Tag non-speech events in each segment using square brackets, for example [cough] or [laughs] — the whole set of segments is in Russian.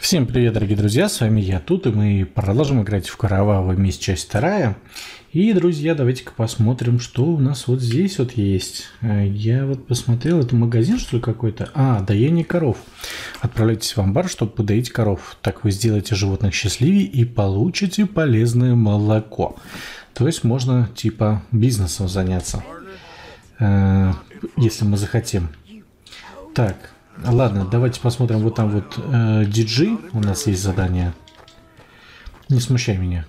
Всем привет, дорогие друзья, с вами я тут, и мы продолжим играть в Кровавый мисс, часть вторая. И, друзья, давайте-ка посмотрим, что у нас вот здесь вот есть. Э, я вот посмотрел, это магазин, что ли, какой-то? А, доение коров. Отправляйтесь в амбар, чтобы подоить коров. Так вы сделаете животных счастливее и получите полезное молоко. То есть можно, типа, бизнесом заняться, э, если мы захотим. Так, Ладно, давайте посмотрим. Вот там вот э, DG. У нас есть задание. Не смущай меня.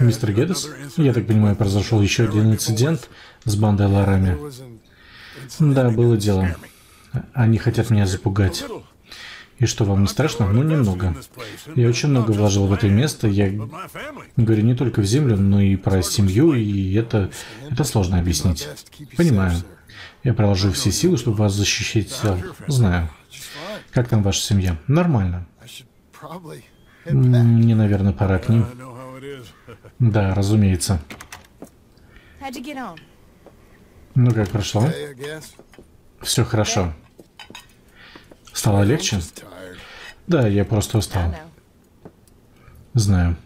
Мистер Геддес? Я так понимаю, произошел еще один инцидент с бандой Ларами. Да, было дело. Они хотят меня запугать. И что, вам не страшно? Ну, немного. Я очень много вложил в это место. Я говорю не только в землю, но и про семью, и это, это сложно объяснить. Понимаю. Я приложу все силы, чтобы вас защищать. Знаю. Как там ваша семья? Нормально. Мне, наверное, пора к ним. Да, разумеется. Ну как прошло? Все хорошо. Стало легче? Да, я просто устал. Знаю.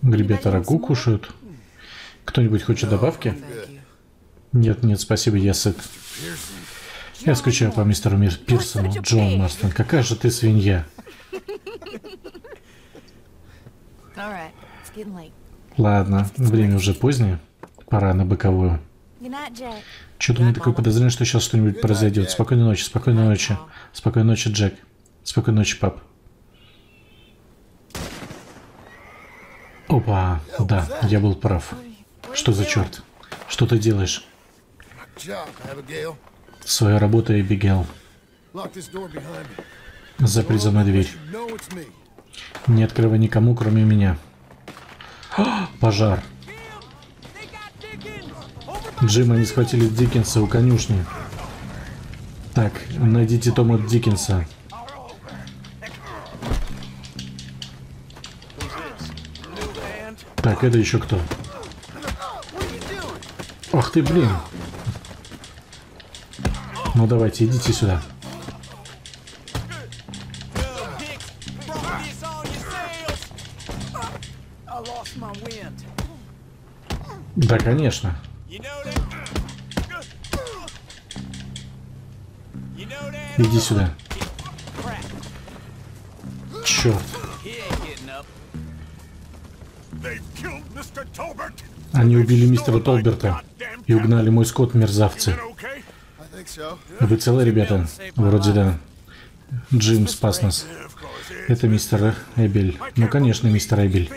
Ребята рагу кушают. Кто-нибудь хочет добавки? Нет, нет, спасибо, я сыт. Я скучаю по мистеру Пирсону, Джон Марстон. Какая же ты свинья. Ладно, время уже позднее. Пора на боковую. Что-то у меня такое подозрение, что сейчас что-нибудь произойдет. Спокойной ночи, спокойной ночи. Спокойной ночи, Джек. Спокойной ночи, пап. Опа, да, я был прав. Что за черт? Что ты делаешь? Свою работу, Эбигейл. Запри за мной дверь. Не открывай никому, кроме меня. Пожар. Джим, они схватили Диккенса у конюшни. Так, найдите Тома Диккенса. Так, это еще кто? Ах ты, блин. Ну давайте, идите сюда. Да, конечно. Иди сюда. Черт. Они убили мистера Толберта и угнали мой скот, мерзавцы. Вы целы, ребята? Вроде да. Джим спас нас. Это мистер Эбель. Ну, конечно, мистер Эбель.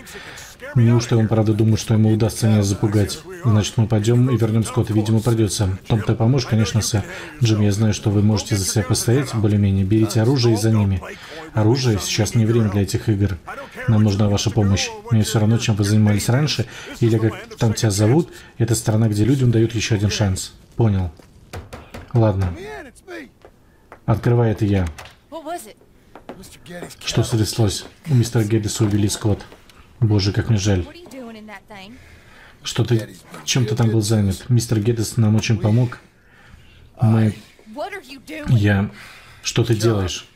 Неужто он правда думает, что ему удастся меня запугать? Значит, мы пойдем и вернем Скотта. Видимо, придется. Том, ты поможешь? Конечно, сэр. Джим, я знаю, что вы можете за себя постоять, более-менее. Берите оружие и за ними. Оружие? Сейчас не время для этих игр. Нам нужна ваша помощь. Мне все равно, чем вы занимались раньше, или как там тебя зовут, это страна, где людям дают еще один шанс. Понял. Ладно. Открывай это я. Что стряслось? У мистера Геддеса увели Скотт. Боже, как мне жаль. Что ты... Чем ты там был занят? Мистер Геддес нам очень помог. Мы... Я... Что ты делаешь?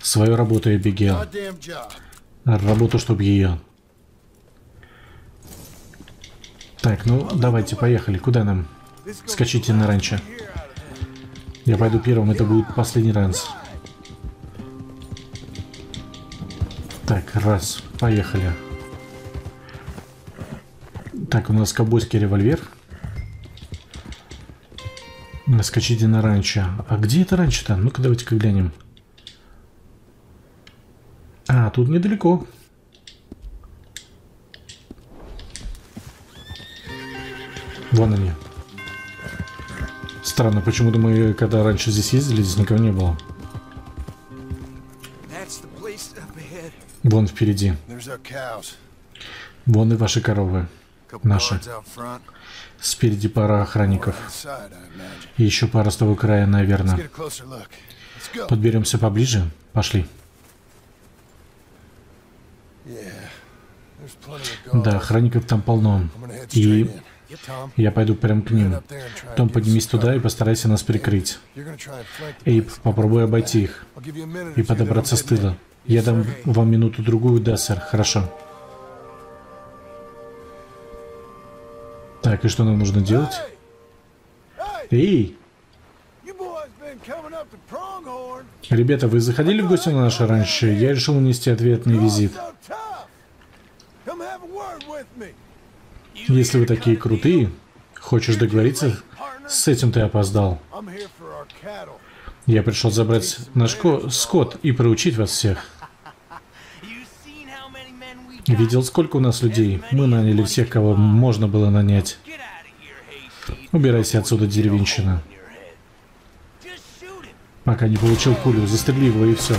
Свою работу, Эбигейл. Работу, чтобы ее. Так, ну давайте, поехали. Куда нам? Скачите на ранчо. Я пойду первым, это будет последний ранс. Так, раз, поехали. Так, у нас ковбойский револьвер. Наскочите на ранчо. А где это ранчо-то? Ну-ка, давайте-ка глянем. А, тут недалеко. Вон они. Странно, почему-то мы, когда раньше здесь ездили, здесь никого не было. Вон впереди. Вон и ваши коровы. Наши. Спереди пара охранников. И еще пара с того края, наверное. Подберемся поближе. Пошли. Да, охранников там полно. И я пойду прямо к ним. Том, поднимись туда и постарайся нас прикрыть. Эйп, попробуй обойти их и подобраться с тыла. Я дам вам минуту-другую, да, сэр. Хорошо. Так, и что нам нужно делать? Эй! Ребята, вы заходили в гости на наше раньше? Я решил нанести ответный визит. Если вы такие крутые, хочешь договориться, с этим ты опоздал. Я пришел забрать наш скот и проучить вас всех. Видел, сколько у нас людей? Мы наняли всех, кого можно было нанять. Убирайся отсюда, деревенщина. Пока не получил пулю, застрели его и все.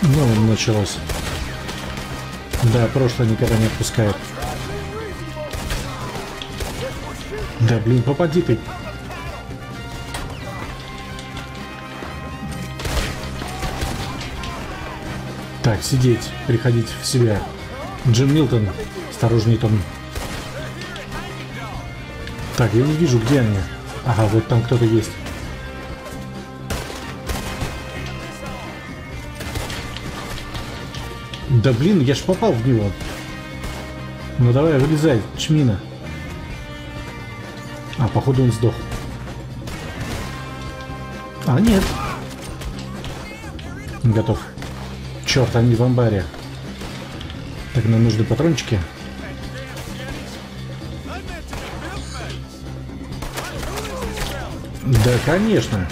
Ну, началось. Да, прошлое никогда не отпускает. Да, блин, попади ты. Так, сидеть, приходить в себя. Джим Милтон, осторожней, Том. Так, я не вижу, где они. Ага, вот там кто-то есть. Да блин, я ж попал в него. Ну давай, вылезай, чмина. А, походу он сдох. А, нет. Готов. Черт, они в амбаре. Так, нам нужны патрончики. Да, конечно.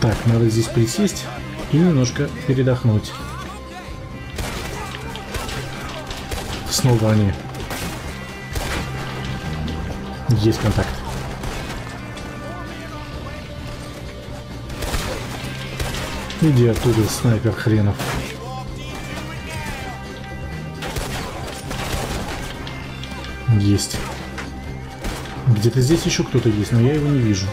Так, надо здесь присесть и немножко передохнуть. Снова они. Есть контакт. Иди оттуда, снайпер хренов. Есть. Где-то здесь еще кто-то есть, но я его не вижу.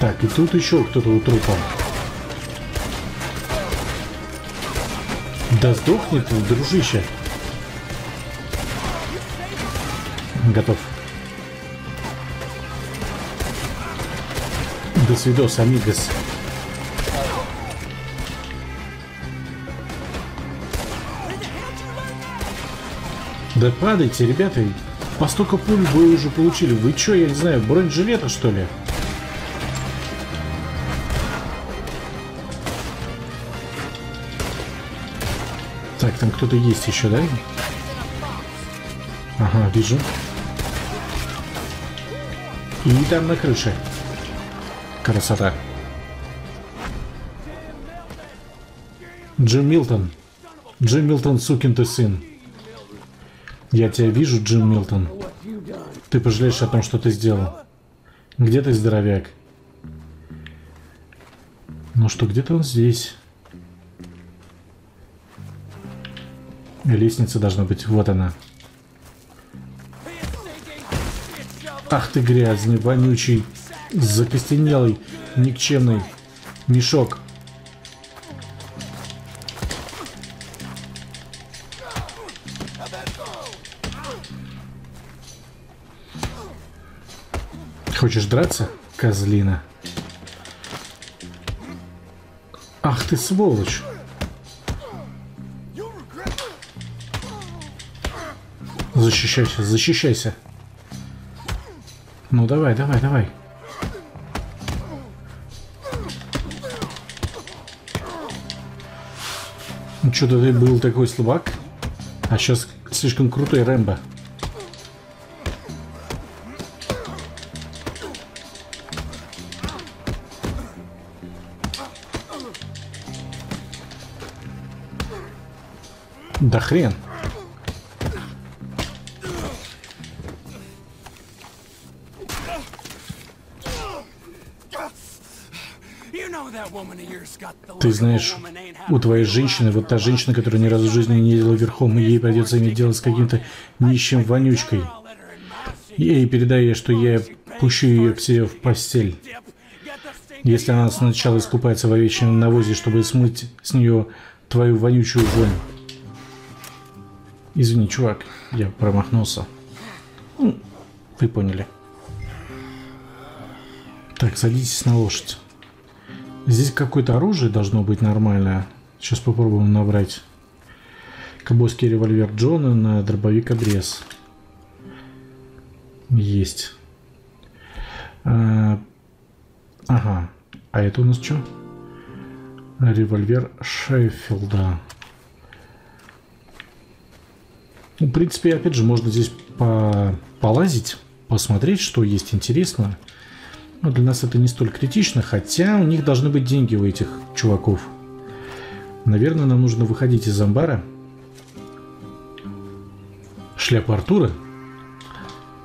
Так, и тут еще кто-то у трупа. Да сдохни ты, дружище. Готов. До свидос, амигос. Да падайте, ребята. По столько пуль вы уже получили. Вы что, я не знаю, бронежилета что ли? Так, там кто-то есть еще, да? Ага, вижу. И там на крыше. Красота. Джим Милтон. Джим Милтон, сукин ты сын. Я тебя вижу, Джим Милтон. Ты пожалеешь о том, что ты сделал. Где ты, здоровяк? Ну что, где-то он здесь. Лестница должна быть. Вот она. Ах ты грязный, вонючий, закостенелый, никчемный мешок. Хочешь драться, козлина? Ах ты сволочь! Защищайся, защищайся. Ну давай, давай, давай. Что-то ты был такой слабак, а сейчас слишком крутой Рэмбо. Да хрен. Ты знаешь, у твоей женщины, вот та женщина, которая ни разу в жизни не ездила верхом, и ей придется иметь дело с каким-то нищим вонючкой. Ей передай ей, что я пущу ее к себе в постель. Если она сначала искупается в овечьем навозе, чтобы смыть с нее твою вонючую вонь. Извини, чувак, я промахнулся. Ну, вы поняли. Так, садитесь на лошадь. Здесь какое-то оружие должно быть нормальное. Сейчас попробуем набрать. Кобойский револьвер Джона на дробовик обрез. Есть. А, ага. А это у нас что? Револьвер Шеффилда. Ну, в принципе, опять же, можно здесь по полазить, посмотреть, что есть интересно. Но для нас это не столь критично, хотя у них должны быть деньги у этих чуваков. Наверное, нам нужно выходить из амбара. Шляпа Артура?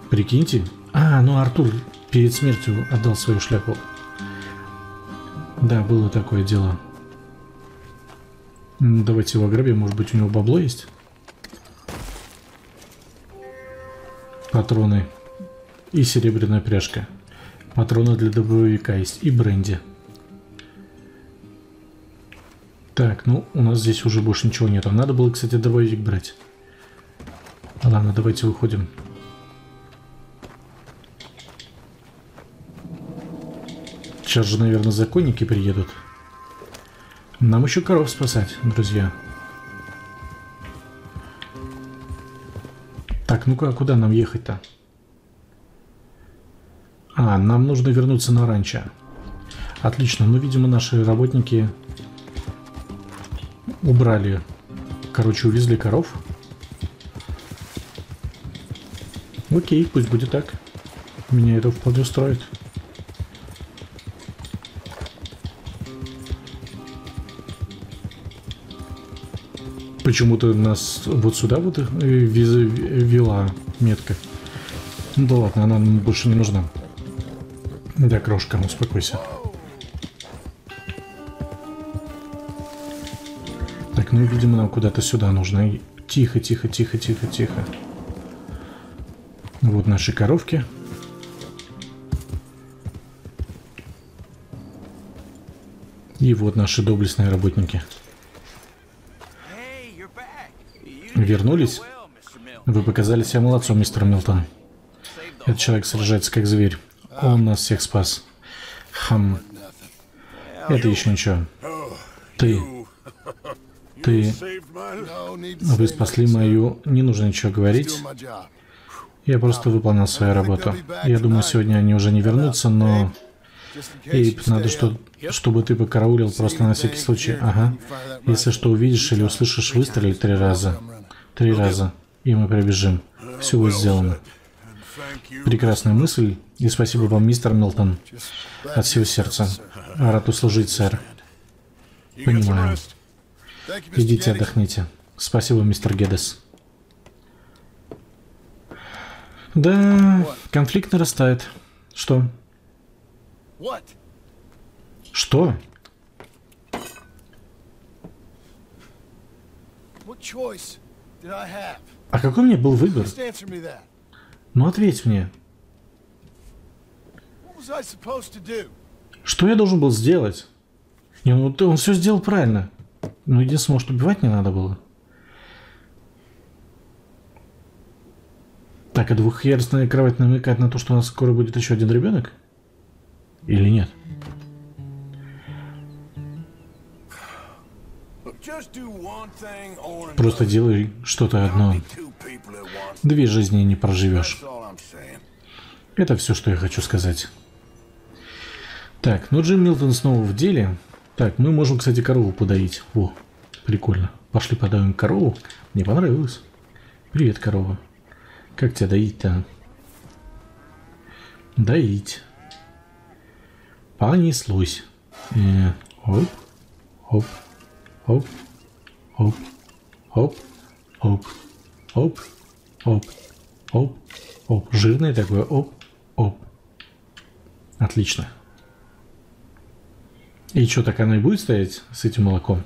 Прикиньте. А, ну Артур перед смертью отдал свою шляпу. Да, было такое дело. Давайте его ограбим, может быть у него бабло есть? Патроны. И серебряная пряжка. Патроны для дробовика есть. И бренди. Так, ну, у нас здесь уже больше ничего нету. Надо было, кстати, дробовик брать. Ладно, давайте выходим. Сейчас же, наверное, законники приедут. Нам еще коров спасать, друзья. Так, ну-ка, куда нам ехать-то? А, нам нужно вернуться на ранчо. Отлично. Ну, видимо, наши работники убрали. Короче, увезли коров. Окей, пусть будет так. Меня это вполне устроит. Почему-то нас вот сюда вот э, вела метка. Ну да ладно, она нам больше не нужна. Да, крошка, успокойся. Так, ну, видимо, нам куда-то сюда нужно. Тихо, тихо, тихо, тихо, тихо. Вот наши коровки. И вот наши доблестные работники. Вернулись? Вы показали себя молодцом, мистер Милтон. Этот человек сражается как зверь. Он нас всех спас. Хм. Это еще ничего. Ты. Ты. Вы спасли мою... Не нужно ничего говорить. Я просто выполнял свою работу. Я думаю, сегодня они уже не вернутся, но... Эйп, надо, что, чтобы ты покараулил просто на всякий случай. Ага. Если что увидишь или услышишь, выстрели три раза. Три раза. И мы прибежим. Все будет сделано. Прекрасная мысль. И спасибо вам, мистер Милтон. От всего сердца. Рад услужить, сэр. Понимаю. Идите отдохните. Спасибо, мистер Гедес. Да, конфликт нарастает. Что? Что? А какой мне был выбор? Ну ответь мне. Что я должен был сделать? Не, ну он все сделал правильно. Ну единственное, может убивать не надо было. Так, а двухъярусная кровать намекает на то, что у нас скоро будет еще один ребенок? Или нет? Просто делай что-то одно. Две жизни не проживешь. Это все, что я хочу сказать. Так, ну Джим Милтон снова в деле. Так, мы можем, кстати, корову подоить. О, прикольно. Пошли подавим корову. Мне понравилось. Привет, корова. Как тебя доить-то? Доить. Понеслось. Э, оп, оп, оп, оп, оп, оп, оп, оп, оп, оп. Жирный такой, оп, оп. Отлично. И что, так оно и будет стоять с этим молоком?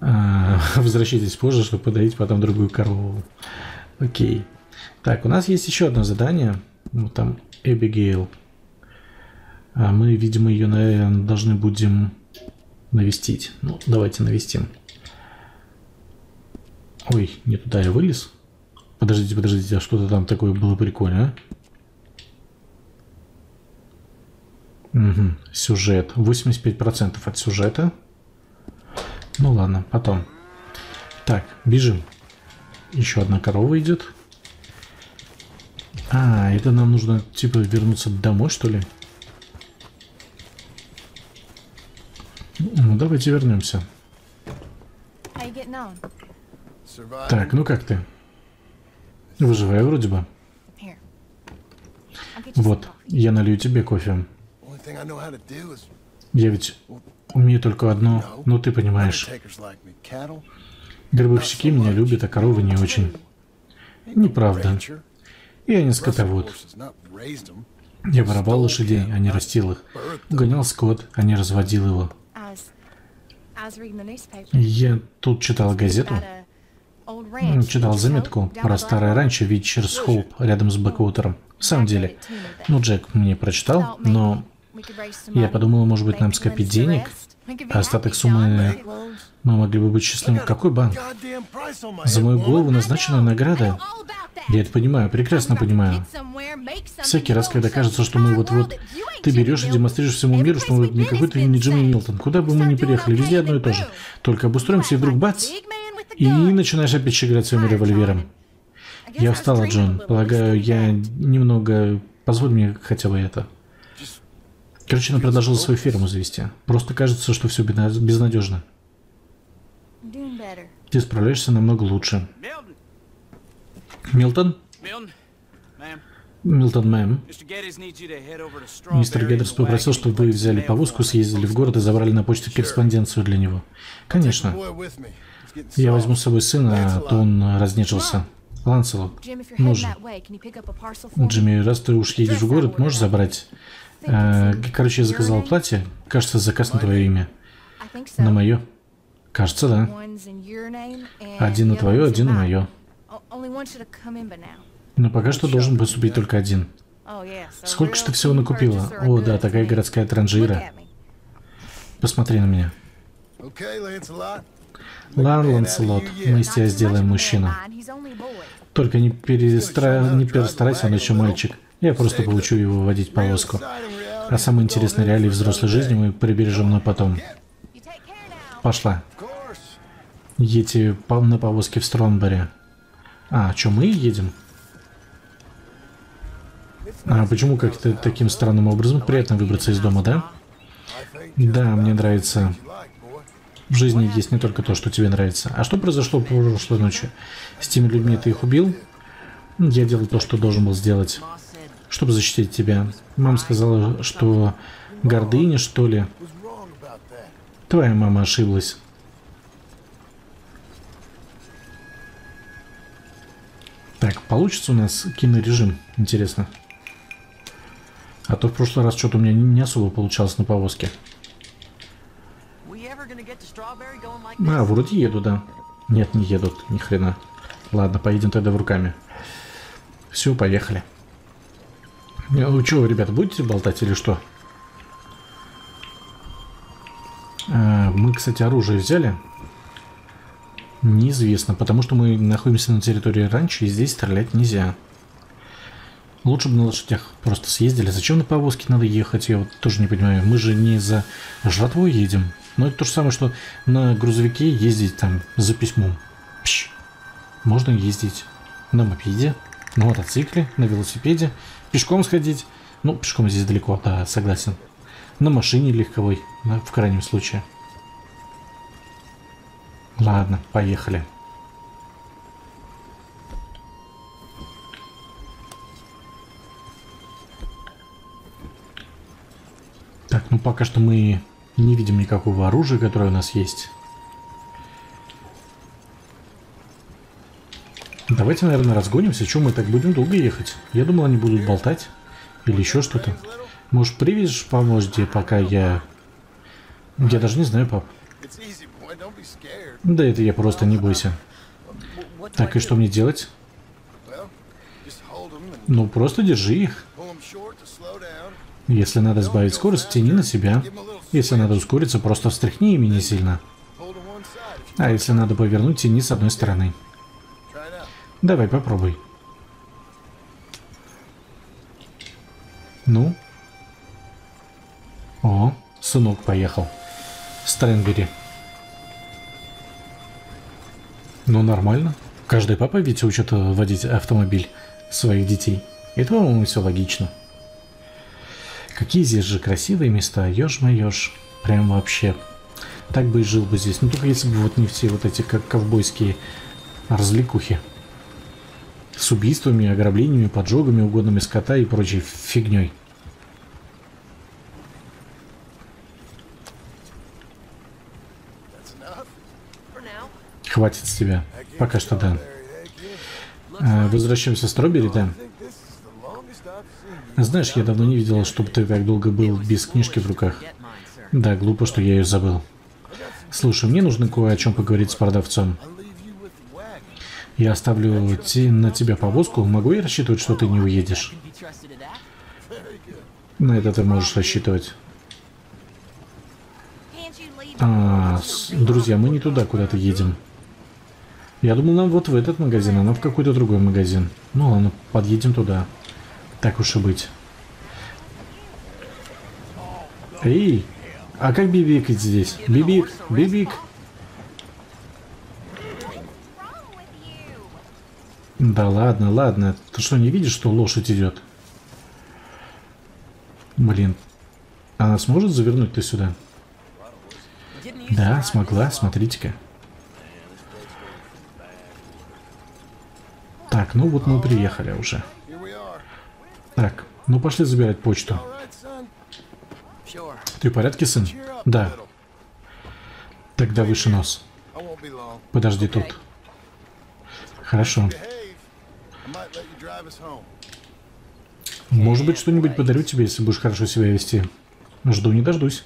А, [laughs] возвращайтесь позже, чтобы подоить потом другую корову. Окей. Так, у нас есть еще одно задание. Вот там Эбигейл. А мы, видимо, ее, наверное, должны будем навестить. Ну, давайте навестим. Ой, не туда я вылез. Подождите, подождите, а что-то там такое было прикольно, а? Угу, сюжет. 85% от сюжета. Ну ладно, потом. Так, бежим. Еще одна корова идет. А, это нам нужно, типа, вернуться домой, что ли? Ну, давайте вернемся. Так, ну как ты? Выживаю вроде бы. Вот, я налью тебе кофе. Я ведь умею только одно, ну ты понимаешь. Гробовщики меня любят, а коровы не очень. Неправда. Я не скотовод. Я воровал лошадей, а не растил их. Гонял скот, а не разводил его. Я тут читал газету. Читал заметку про старое ранчо Витчерс Хоуп рядом с Бэквотером. В самом деле, ну, Джек мне прочитал, но я подумал, может быть, нам скопить денег, а остаток суммы мы могли бы быть счастливы. Какой банк? За мою голову назначена награда. Я это понимаю, прекрасно понимаю. Всякий раз, когда кажется, что мы вот-вот... Ты берешь и демонстрируешь всему миру, что мы не какой-то не Джимми Милтон. Куда бы мы ни приехали, везде одно и то же. Только обустроимся и вдруг бац! И начинаешь опять щеголять своим револьвером. Я устала, Джон. Полагаю, я немного... Позволь мне хотя бы это. Короче, она предложила свою ферму завести. Просто кажется, что все безнадежно. Ты справляешься намного лучше. Милтон? Милтон, мэм. Мистер Геддерс попросил, чтобы вы взяли повозку, съездили в город и забрали на почту корреспонденцию для него. Конечно. Я возьму с собой сына, а то он разнежился. Ланселот, ну же. Джимми, раз ты уж едешь в город, можешь забрать? Э, короче, я заказал платье. Кажется, заказ на твое имя. На мое. Кажется, да. Один на твое, один на мое. Но пока что должен поступить только один. Сколько же ты всего накупила? О, да, такая городская транжира. Посмотри на меня. Лан Ланселот, мы из тебя сделаем мужчину. Только не, перестра... не перестарайся, он еще мальчик. Я просто получу его водить повозку. А самые интересные реалии взрослой жизни мы прибережем на потом. Пошла. Едьте на повозке в Стронбере. А, что, мы едем? А почему как-то таким странным образом приятно выбраться из дома, да? Да, мне нравится. В жизни есть не только то, что тебе нравится. А что произошло прошлой ночью? С теми людьми ты их убил? Я делал то, что должен был сделать, чтобы защитить тебя. Мама сказала, что гордыня, что ли? Твоя мама ошиблась. Так, получится у нас кинорежим, интересно. А то в прошлый раз что-то у меня не особо получалось на повозке. А, вроде еду, да. Нет, не едут, ни хрена. Ладно, поедем тогда в руками. Все, поехали. Ну что, ребята, будете болтать или что? А, мы, кстати, оружие взяли. Неизвестно, потому что мы находимся на территории ранчо, и здесь стрелять нельзя. Лучше бы на лошадях просто съездили. Зачем на повозке надо ехать? Я вот тоже не понимаю. Мы же не за жратвой едем. Но это то же самое, что на грузовике ездить там за письмом. Пш. Можно ездить на мопеде, на мотоцикле, на велосипеде, пешком сходить. Ну, пешком здесь далеко, да, согласен. На машине легковой, в крайнем случае. Ладно, поехали. Так, ну пока что мы не видим никакого оружия, которое у нас есть. Давайте, наверное, разгонимся. Чем мы так будем долго ехать? Я думал, они будут болтать. Или еще что-то. Может, привезешь помочь тебе, пока я... Я даже не знаю, пап. Да это я просто, не бойся. Так, и что мне делать? Ну, просто держи их. Если надо сбавить скорость, тяни на себя. Если надо ускориться, просто встряхни ими не сильно. А если надо повернуть, тяни с одной стороны. Давай, попробуй. Ну? О, сынок поехал. Стрэнгери. Ну, нормально. Каждый папа ведь учит водить автомобиль своих детей. И то, по-моему, все логично. Какие здесь же красивые места, ешь-моешь. Прям вообще. Так бы и жил бы здесь. Ну, только если бы вот не все вот эти как ковбойские развлекухи. С убийствами, ограблениями, поджогами, угодными скота и прочей фигней. Хватит с тебя. Пока что да. А, возвращаемся в Стробери, да? Знаешь, я давно не видел, чтобы ты так долго был без книжки в руках. Да, глупо, что я ее забыл. Слушай, мне нужно кое о чем поговорить с продавцом. Я оставлю на тебя повозку. Могу я рассчитывать, что ты не уедешь? На это ты можешь рассчитывать. А, друзья, мы не туда куда-то едем. Я думал, нам вот в этот магазин, а нам в какой-то другой магазин. Ну ладно, подъедем туда. Так уж и быть. Эй! А как Бибик здесь? Бибик! Бибик! Да ладно, ладно. Ты что, не видишь, что лошадь идет? Блин. Она сможет завернуть ты сюда? Да, смогла, смотрите-ка. Так, ну вот мы приехали уже. Так, ну пошли забирать почту. Ты в порядке, сын? Да. Тогда выше нос. Подожди тут. Хорошо. Может быть, что-нибудь подарю тебе, если будешь хорошо себя вести. Жду не дождусь.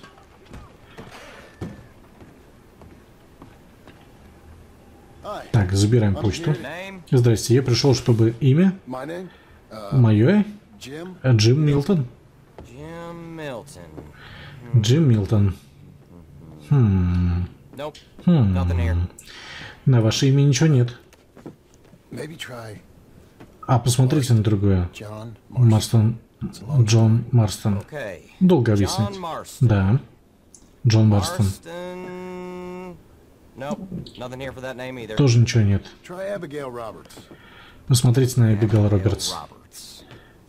Так, забираем почту. Здрасте, я пришел, чтобы имя? Мое? Джим Милтон. Джим Милтон. Хм. Хм. На ваше имя ничего нет. А, посмотрите на другое. Марстон. Джон Марстон. Долго объяснить. Да. Джон Марстон. Тоже ничего нет. Посмотрите на Эбигал Робертс.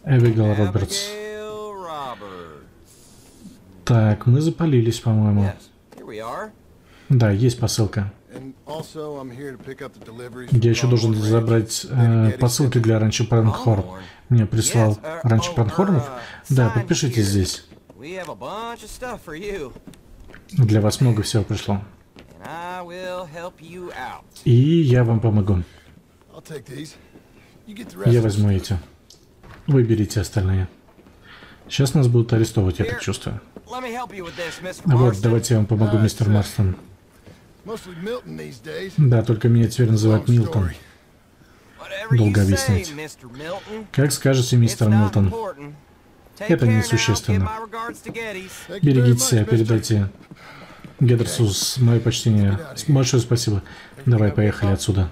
Эбигал Робертс. Так, мы запалились, по-моему. Да, есть посылка. Я еще должен забрать э, посылки для Ранчо Пранхорн. Мне прислал uh, Ранчо Пранхорнов. Uh, да, подпишитесь здесь. Для вас много всего пришло. И я вам помогу. Я возьму эти. Выберите остальные. Сейчас нас будут арестовывать, я так чувствую. Вот, давайте я вам помогу, мистер Марстон. Да, только меня теперь называют Милтон. Долго объяснять. Как скажете, мистер Милтон. Это несущественно. Берегите себя, передайте Гедерсус, мое почтение. Большое спасибо. Давай, поехали отсюда.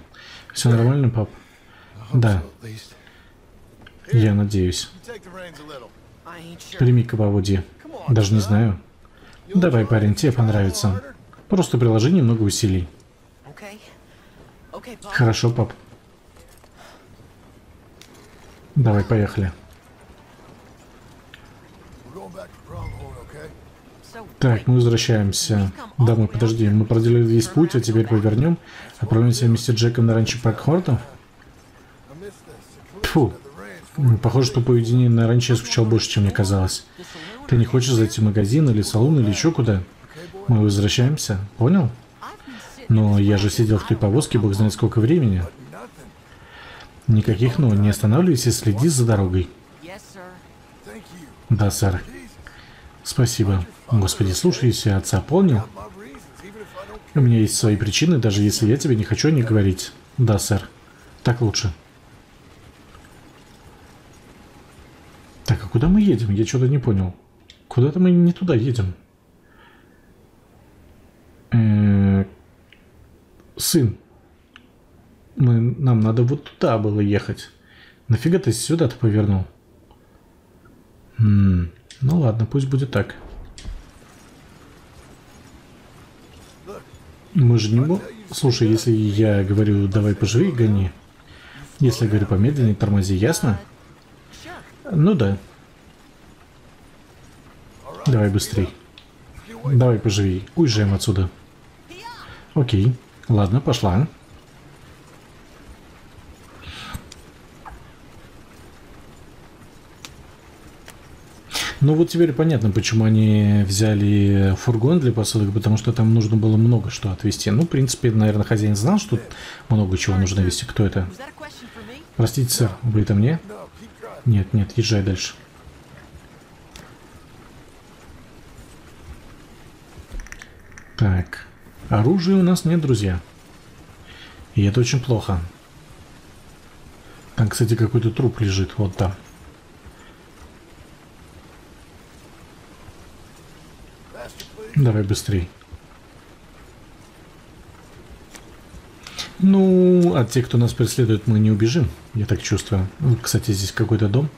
Все нормально, пап? Да. Я надеюсь. Прими-ка поводье. Даже не знаю. Давай, парень, тебе понравится. Просто приложи немного усилий. Хорошо, пап. Давай, поехали. Так, мы возвращаемся домой. Подожди, мы проделали весь путь, а теперь повернем. Отправимся вместе с Джеком на ранчо Паркхортов? Фу. Похоже, что по уединению на ранчо я скучал больше, чем мне казалось. Ты не хочешь зайти в магазин или салон или еще куда? Мы возвращаемся, понял? Но я же сидел в той повозке, бог знает сколько времени. Никаких «но». Не останавливайся, следи за дорогой. Да, сэр. Спасибо. Господи, слушайся отца, понял? У меня есть свои причины, даже если я тебе не хочу них говорить. Да, сэр. Так лучше. Так, а куда мы едем? Я что-то не понял. Куда-то мы не туда едем. Э -э сын. Мы, нам надо вот туда было ехать. Нафига ты сюда-то повернул? -м, ну ладно, пусть будет так. Мы же не можем... Слушай, если я говорю, давай поживи, гони. Если я говорю помедленнее, тормози, ясно? Ну да. Давай быстрей. Давай поживи. Уезжаем отсюда. Окей. Ладно, пошла. Ну вот теперь понятно, почему они взяли фургон для посылок, потому что там нужно было много что отвезти. Ну, в принципе, наверное, хозяин знал, что много чего нужно везти. Кто это? Простите, сэр, вы это мне? Нет, нет, езжай дальше. Так, оружия у нас нет, друзья. И это очень плохо. Там, кстати, какой-то труп лежит, вот там. Давай быстрей. Ну, от тех, кто нас преследует, мы не убежим, я так чувствую. Вот, кстати, здесь какой-то дом,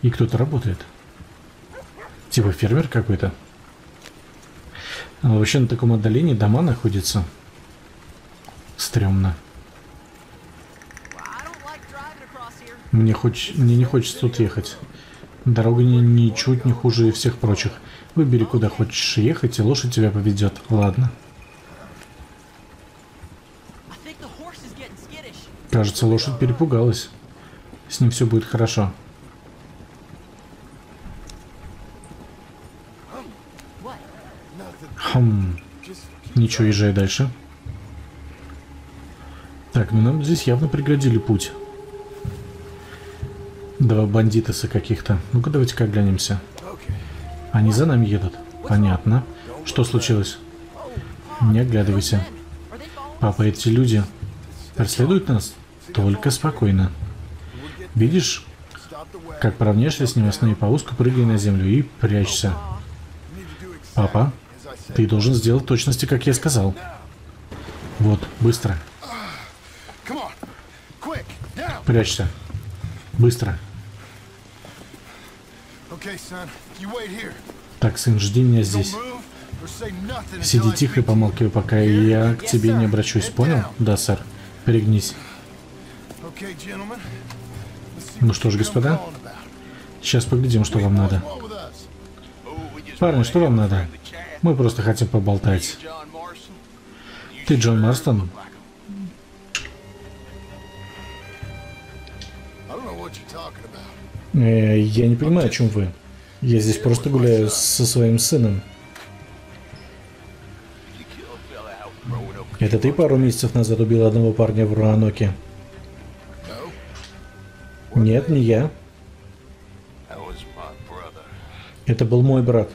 и кто-то работает. Типа фермер какой-то. А вообще на таком отдалении дома находятся. Стремно. Мне, хоч... Мне не хочется тут ехать. Дорога не, ничуть не хуже всех прочих. Выбери, куда хочешь ехать, и лошадь тебя поведет. Ладно. Кажется, лошадь перепугалась. С ним все будет хорошо. Хм. Ничего, езжай дальше. Так, ну нам здесь явно пригодили путь. Два бандитаса каких-то. Ну-ка, давайте-ка оглянемся. Они за нами едут. Понятно. Что случилось? Не оглядывайся. Папа, эти люди преследуют нас? Только спокойно. Видишь, как поравняешься с ним, останови повозку, прыгай на землю и прячься. Папа, ты должен сделать точности, как я сказал. Вот, быстро. Прячься. Быстро. Так, сын, жди меня здесь. Сиди тихо и помалкивай, пока я к тебе не обращусь, понял? Да, сэр. Перегнись. Ну что ж, господа, сейчас поглядим, что вам надо. Парни, что вам надо? Мы просто хотим поболтать. Ты Джон Марстон? Я не понимаю, о чем вы. Я здесь просто гуляю со своим сыном. Это ты пару месяцев назад убил одного парня в Руаноке? Нет, не я. Это был мой брат.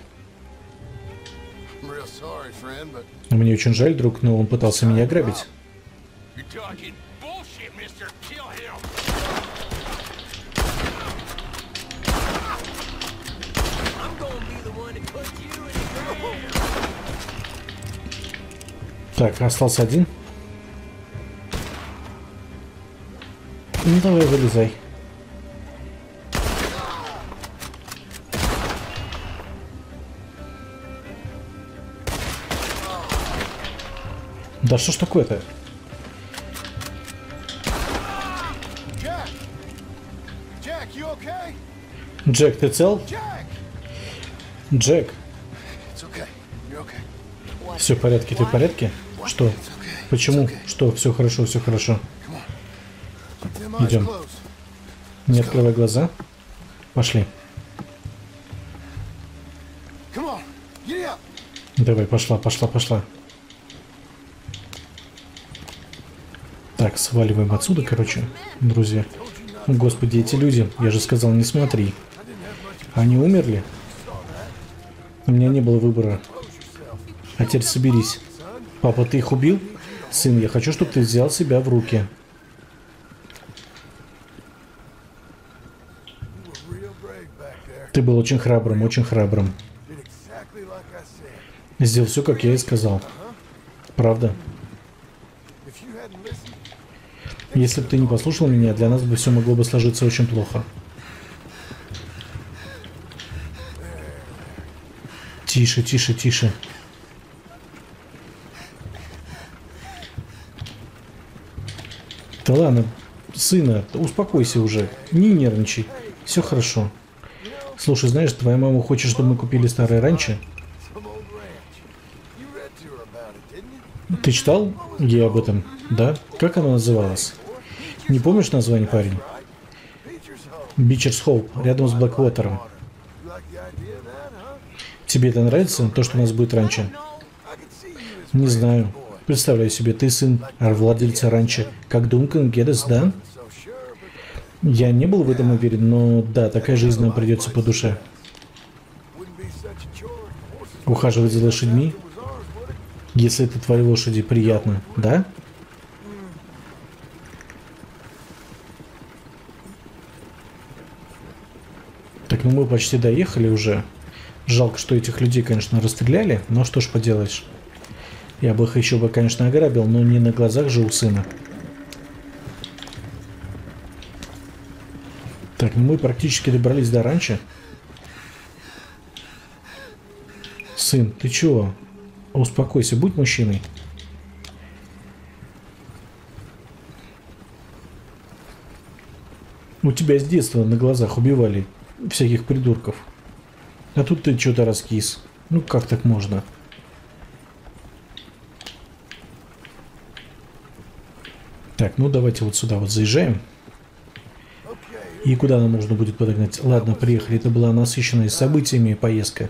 Мне очень жаль, друг, но он пытался меня ограбить. Так, остался один. Ну давай, вылезай. Да что ж такое-то? Джек, ты цел? Джек. Все в порядке, ты в порядке? Что? Почему? Что? Все хорошо, все хорошо. Идем. Не открывай глаза. Пошли. Давай, пошла, пошла, пошла. Так, сваливаем отсюда, короче, друзья. Господи, эти люди, я же сказал, не смотри. Они умерли? У меня не было выбора. А теперь соберись. Папа, ты их убил? Сын, я хочу, чтобы ты взял себя в руки. Ты был очень храбрым, очень храбрым. Сделал все, как я и сказал. Правда? Если бы ты не послушал меня, для нас бы все могло бы сложиться очень плохо. Тише, тише, тише. Да ладно, сына, успокойся уже. Не нервничай. Все хорошо. Слушай, знаешь, твоя мама хочет, чтобы мы купили старое ранчо? Ты читал ей об этом? Да? Как оно называлось? Не помнишь название, парень? Бичерс Хоуп, рядом с Блэквотером. Тебе это нравится, то, что у нас будет раньше? Не знаю. Представляю себе, ты сын владельца ранчо, как Дункан Гедес, да? Я не был в этом уверен, но да, такая жизнь нам придется по душе. Ухаживать за лошадьми? Если это твои лошади, приятно, да? Так, ну мы почти доехали уже. Жалко, что этих людей, конечно, расстреляли, но что ж поделаешь. Я бы их еще бы, конечно, ограбил, но не на глазах же у сына. Так, ну мы практически добрались до ранчо. Сын, ты чего? Успокойся, будь мужчиной. У тебя с детства на глазах убивали всяких придурков. А тут ты что-то раскис. Ну как так можно? Так, ну давайте вот сюда вот заезжаем. И куда нам нужно будет подогнать? Ладно, приехали. Это была насыщенная событиями поездка.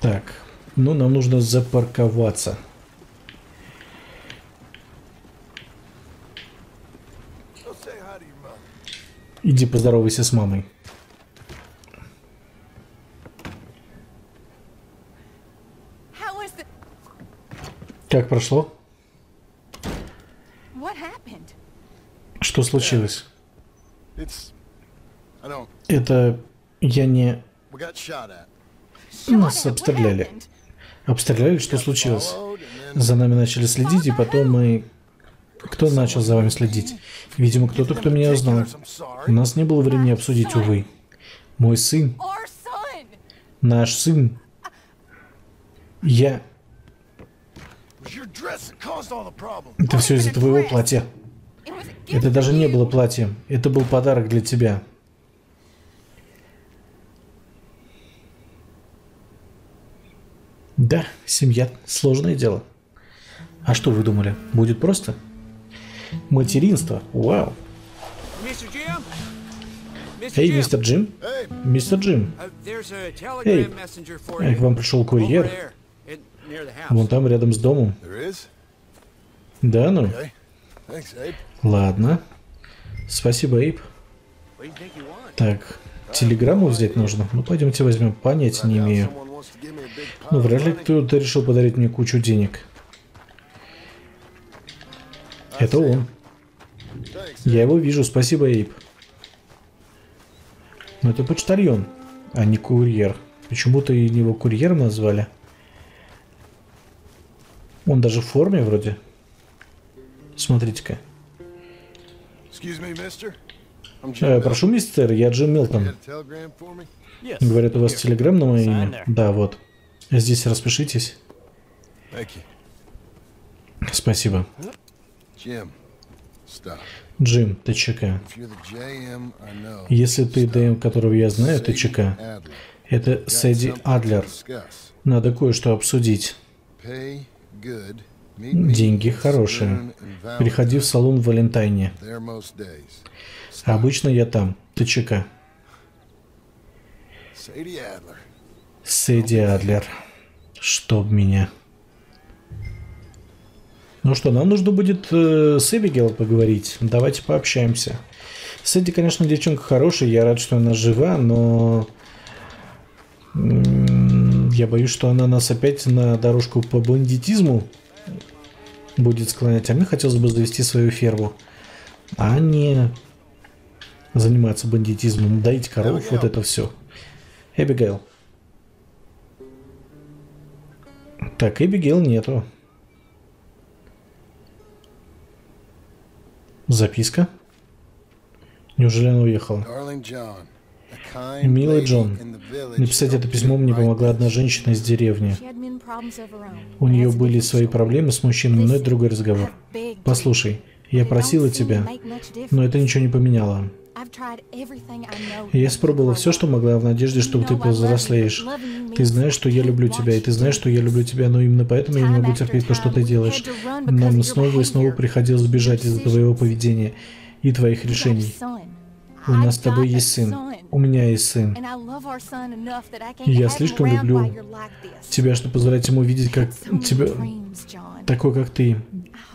Так, ну нам нужно запарковаться. Иди поздоровайся с мамой. Прошло? Что случилось? Это я не... Нас обстреляли. Обстреляли? Что случилось? За нами начали следить, и потом мы... Кто начал за вами следить? Видимо, кто-то, кто меня узнал. У нас не было времени обсудить, увы. Мой сын. Наш сын. Я... Это все из-за твоего платья. Это даже не было платьем. Это был подарок для тебя. Да, семья – сложное дело. А что вы думали? Будет просто? Материнство? Вау. Эй, мистер Джим? Мистер Джим. Эй, к вам пришел курьер. Вон там, рядом с домом. Да, ну? Ладно. Спасибо, Эйп. Так, телеграмму взять нужно. Ну, пойдемте возьмем. Понятия не имею. Ну, вряд ли кто-то решил подарить мне кучу денег. Это он. Я его вижу. Спасибо, Эйп. Но это почтальон, а не курьер. Почему-то его курьером назвали. Он даже в форме вроде. Смотрите-ка. Э, прошу, мистер, я Джим Милтон. Говорят, у вас телеграм на мое имя? Да, вот. Здесь распишитесь. Спасибо. Джим, ты ЧК. Если ты ДМ, которого я знаю, ты ЧК. Это Сэдди Адлер. Надо кое-что обсудить. Деньги хорошие. Приходи в салон в Валентайне. Обычно я там. Ты ЧК. Сэдди Адлер. Чтоб меня. Ну что, нам нужно будет э, с Эбигел поговорить. Давайте пообщаемся. Сэдди, конечно, девчонка хорошая, я рад, что она жива, но я боюсь, что она нас опять на дорожку по бандитизму будет склонять. А мне хотелось бы завести свою ферму, а не заниматься бандитизмом, доить коров, вот это все. Эбигейл. Так, Эбигейл нету. Записка. Неужели она уехала? Милый Джон, написать это письмо мне помогла одна женщина из деревни. У нее были свои проблемы с мужчиной, но это другой разговор. Послушай, я просила тебя, но это ничего не поменяло. Я испробовала все, что могла, в надежде, что ты повзрослеешь. Ты знаешь, что я люблю тебя, и ты знаешь, что я люблю тебя, но именно поэтому я не могу терпеть то, что ты делаешь. Нам снова и снова приходилось бежать из-за твоего поведения и твоих решений. У нас с тобой есть сын. У меня есть сын. И я слишком люблю тебя, чтобы позволять ему видеть, как тебя, такой, как ты.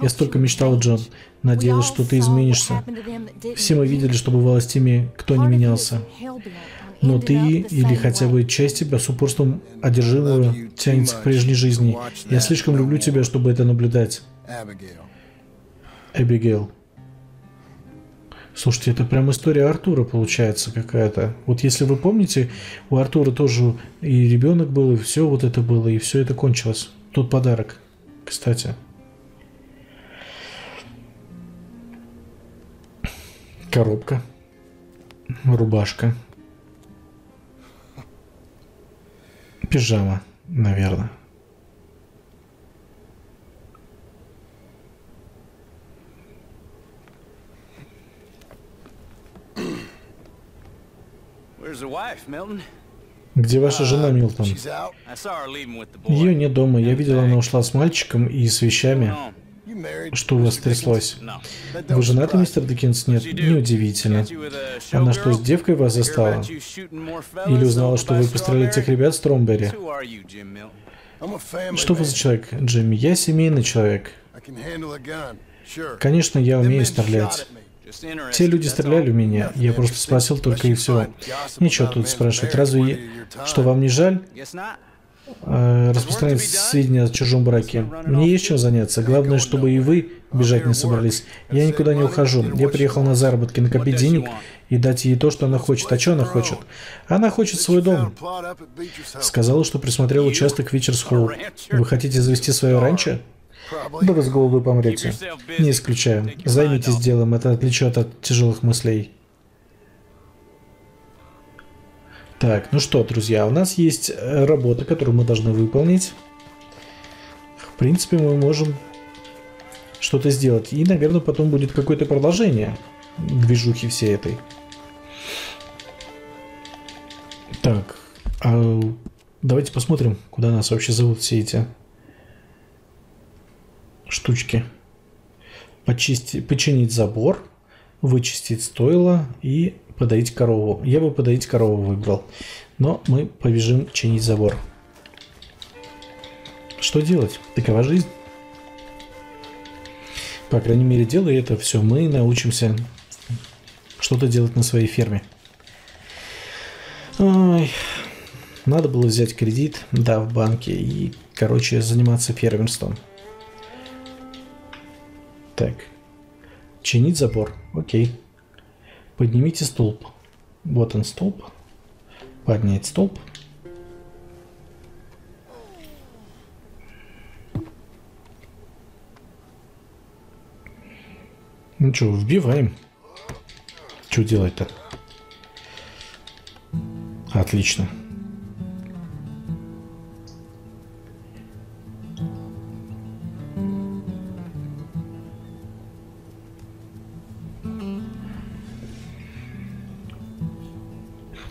Я столько мечтал, Джон. Надеялась, что ты изменишься. Все мы видели, что бывало с теми, кто не менялся. Но ты или хотя бы часть тебя с упорством одержимого тянется к прежней жизни. Я слишком люблю тебя, чтобы это наблюдать. Эбигейл. Слушайте, это прям история Артура получается какая-то. Вот если вы помните, у Артура тоже и ребенок был, и все вот это было, и все это кончилось. Тот подарок, кстати. Коробка. Рубашка. Пижама, наверное. Где ваша жена, Милтон? Ее нет дома. Я видел, она ушла с мальчиком и с вещами. Что у вас тряслось? Вы женаты, мистер Диккенс? Нет, неудивительно. Она что, с девкой вас застала? Или узнала, что вы постреляли тех ребят с Тромбери? Что вы за человек, Джимми? Я семейный человек. Конечно, я умею стрелять. Те люди стреляли в меня, я просто спросил только и все. Ничего тут спрашивать. Разве я... что вам не жаль? Э, распространять сведения о чужом браке. Мне есть чем заняться. Главное, чтобы и вы бежать не собрались. Я никуда не ухожу. Я приехал на заработки, накопить денег и дать ей то, что она хочет. А что она хочет? Она хочет свой дом. Сказала, что присмотрел участок Вечерс Холл. Вы хотите завести свое ранчо? Да вы с голоду помрете. Не исключаю. Займитесь делом, это отвлечет от тяжелых мыслей. Так, ну что, друзья, у нас есть э, работа, которую мы должны выполнить. В принципе, мы можем что-то сделать. И, наверное, потом будет какое-то продолжение движухи всей этой. Так, а давайте посмотрим, куда нас вообще зовут все эти штучки. Почистить, починить забор, вычистить стойло и подоить корову. Я бы подоить корову выбрал. Но мы побежим чинить забор. Что делать? Такова жизнь. По крайней мере, делая это все, мы научимся что-то делать на своей ферме. Ой, надо было взять кредит, да, в банке и, короче, заниматься фермерством. Так. Чинить забор. Окей. Поднимите столб. Вот он столб. Поднять столб. Ну что, вбиваем. Что делать-то? Отлично.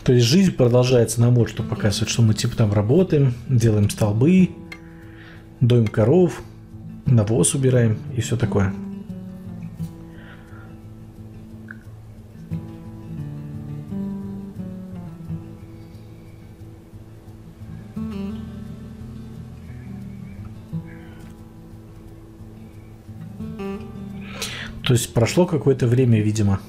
То есть жизнь продолжается на мод, что показывает, что мы типа там работаем, делаем столбы, доим коров, навоз убираем и все такое. То есть прошло какое-то время, видимо.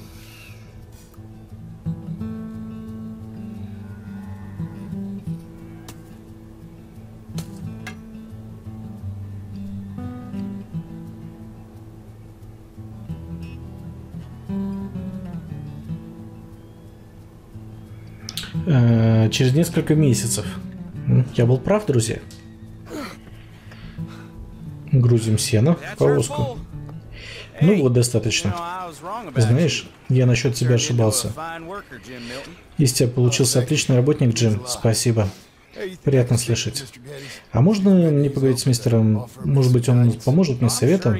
Через несколько месяцев. Я был прав, друзья. Грузим сено в повозку. Ну вот, достаточно. Знаешь, я насчет тебя ошибался. Из тебя получился отличный работник, Джим. Спасибо. Приятно слышать. А можно мне поговорить с мистером? Может быть, он поможет мне советом?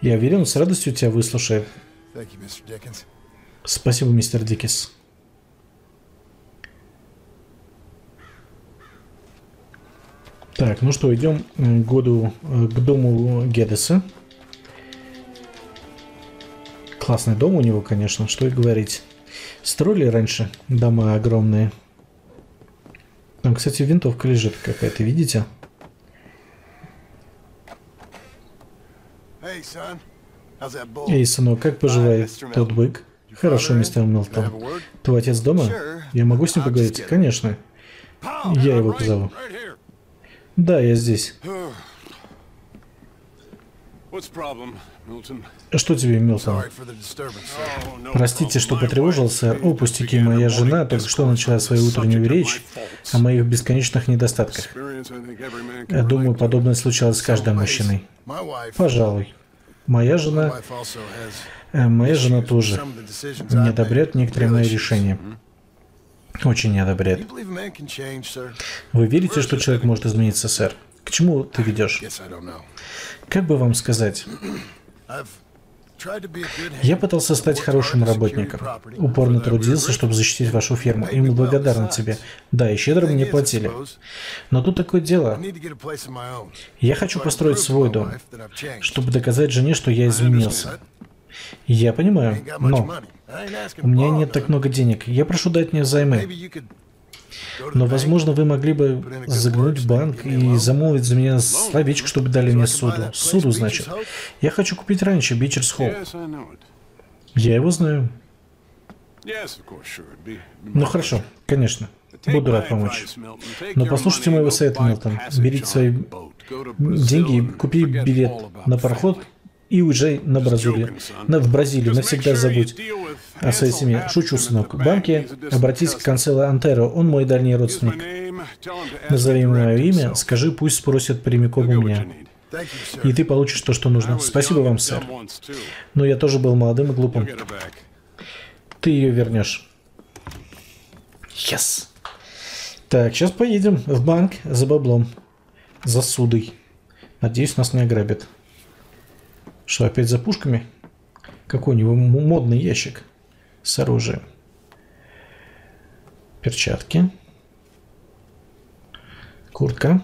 Я уверен, с радостью тебя выслушает. Спасибо, мистер Диккис. Так, ну что, идем к году, э, к дому Гедеса. Классный дом у него, конечно, что и говорить. Строили раньше дома огромные. Там, кстати, винтовка лежит какая-то, видите? Эй, сынок, как поживает тот бык? Хорошо, мистер Милтон. Твой отец дома? Я могу с ним поговорить? Конечно. Я его позову. Да, я здесь. Что тебе, Милтон? Простите, что потревожился. О, пустяки, моя жена только что начала свою утреннюю речь о моих бесконечных недостатках. Я думаю, подобное случалось с каждым мужчиной. Пожалуй. Моя жена... Э, моя жена тоже не одобряет некоторые мои решения. Очень не одобряет. Вы верите, что человек может измениться, сэр? К чему ты ведешь? Как бы вам сказать? Я пытался стать хорошим работником. Упорно трудился, чтобы защитить вашу ферму. И мы благодарны тебе. Да, и щедро мне платили. Но тут такое дело. Я хочу построить свой дом, чтобы доказать жене, что я изменился. Я понимаю, но у меня нет так много денег. Я прошу дать мне займы. Но, возможно, вы могли бы заглянуть в банк и замолвить за меня словечко, чтобы дали мне суду. Суду, значит. Я хочу купить раньше Бичерс Холл. Я его знаю. Ну хорошо, конечно. Буду рад помочь. Но послушайте моего совета, Милтон. Берите свои деньги и купи билет на пароход и уезжай на Бразилию. На, в Бразилию, навсегда забудь о своей семье. Шучу, сынок. В банке обратись к канцелу Антеро, он мой дальний родственник. Назови мое имя, скажи, пусть спросят прямиком у меня. И ты получишь то, что нужно. Спасибо вам, сэр. Но я тоже был молодым и глупым. Ты ее вернешь. Yes. Так, сейчас поедем в банк за баблом. За судой. Надеюсь, нас не ограбят. Что, опять за пушками? Какой у него модный ящик с оружием. Перчатки. Куртка.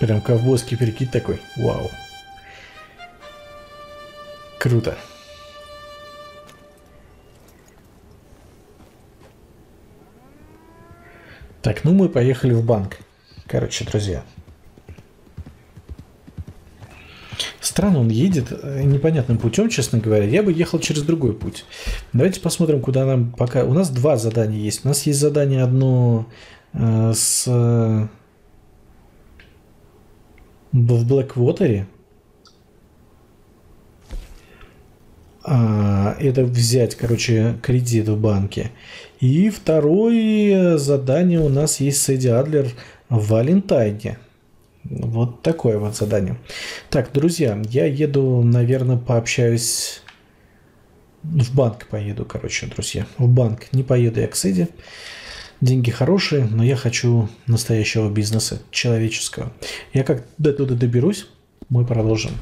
Прям ковбойский перекид такой. Вау. Круто. Так, ну мы поехали в банк. Короче, друзья. Странно, он едет э, непонятным путем, честно говоря. Я бы ехал через другой путь. Давайте посмотрим, куда нам пока... У нас два задания есть. У нас есть задание одно э, с... Э, в Блэквотере. А, это взять, короче, кредит в банке. И второе задание у нас есть с Эдди Адлер в Валентайне. Вот такое вот задание. Так, друзья, я еду, наверное, пообщаюсь... В банк поеду, короче, друзья. В банк. Не поеду я к Сэдди. Деньги хорошие, но я хочу настоящего бизнеса, человеческого. Я как до туда доберусь, мы продолжим.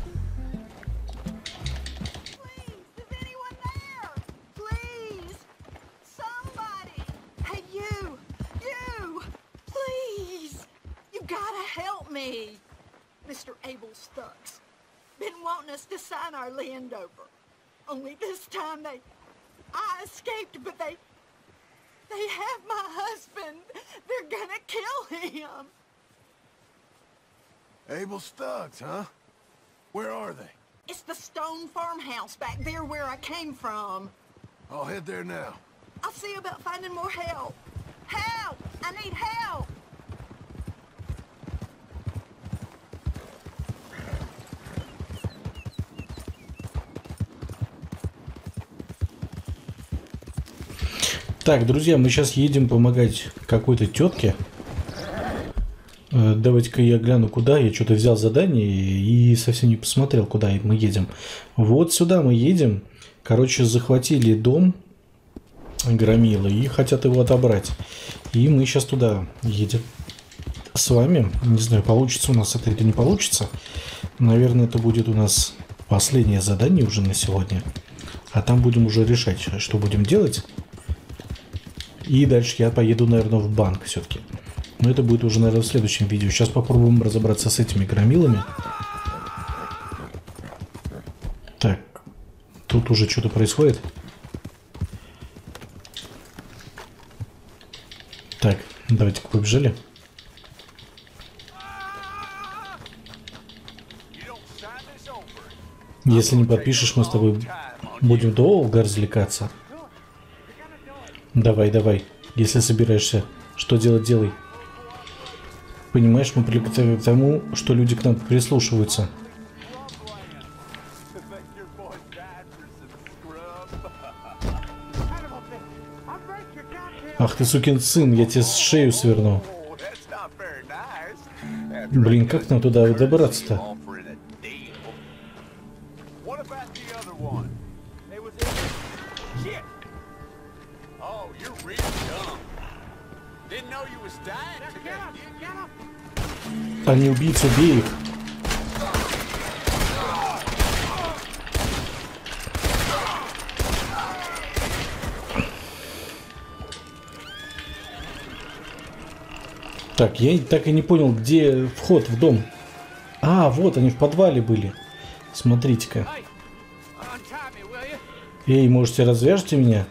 Abel's thugs, huh? Where are they? It's the stone farmhouse back there where I came from. I'll head there now. I'll see about finding more help. Help! I need help! Так, друзья, мы сейчас едем помогать какой-то тетке. Э, Давайте-ка я гляну, куда. Я что-то взял задание и совсем не посмотрел, куда мы едем. Вот сюда мы едем. Короче, захватили дом Громилы и хотят его отобрать. И мы сейчас туда едем с вами. Не знаю, получится у нас это или не получится. Наверное, это будет у нас последнее задание уже на сегодня. А там будем уже решать, что будем делать. И дальше я поеду, наверное, в банк все-таки. Но это будет уже, наверное, в следующем видео. Сейчас попробуем разобраться с этими громилами. Так, тут уже что-то происходит. Так, давайте-ка побежали. Если не подпишешь, мы с тобой будем долго развлекаться. Давай, давай. Если собираешься, что делать, делай. Понимаешь, мы привыкли к тому, что люди к нам прислушиваются. Ах ты сукин сын, я тебе шею сверну. Блин, как нам туда добраться-то? Они убийцы, убей их. Так, я так и не понял, где вход в дом. А, вот они в подвале были. Смотрите-ка. Эй, можете развяжете меня?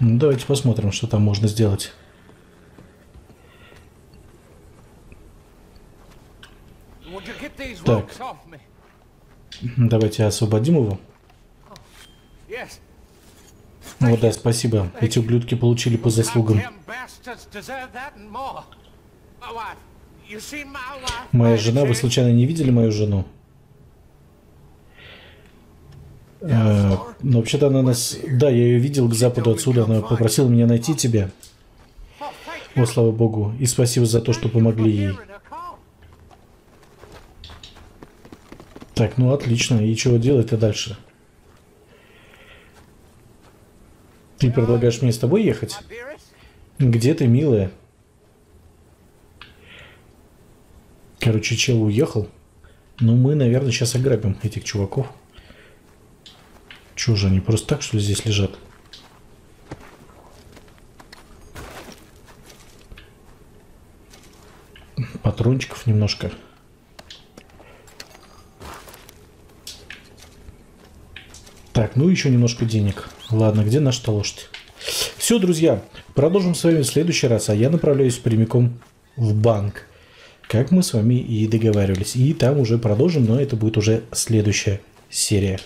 Ну, давайте посмотрим, что там можно сделать. Так. Давайте освободим его. Вот да, спасибо. Эти ублюдки получили по заслугам. Моя жена, вы случайно не видели мою жену? Э, ну, вообще-то она нас... Да, я ее видел к западу отсюда. Она попросила меня найти тебя. О, слава богу. И спасибо за то, что помогли ей. Так, ну отлично. И чего делать-то дальше? Ты предлагаешь мне с тобой ехать? Где ты, милая? Короче, чел уехал. Ну, мы, наверное, сейчас ограбим этих чуваков. Чего же они просто так, что ли, здесь лежат? Патрончиков немножко. Так, ну еще немножко денег. Ладно, где наша лошадь? Все, друзья, продолжим с вами в следующий раз, а я направляюсь прямиком в банк, как мы с вами и договаривались. И там уже продолжим, но это будет уже следующая серия.